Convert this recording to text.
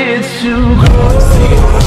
it's too close.